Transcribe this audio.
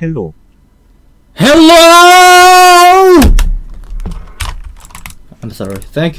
Hello. Hello! I'm sorry. Thank you.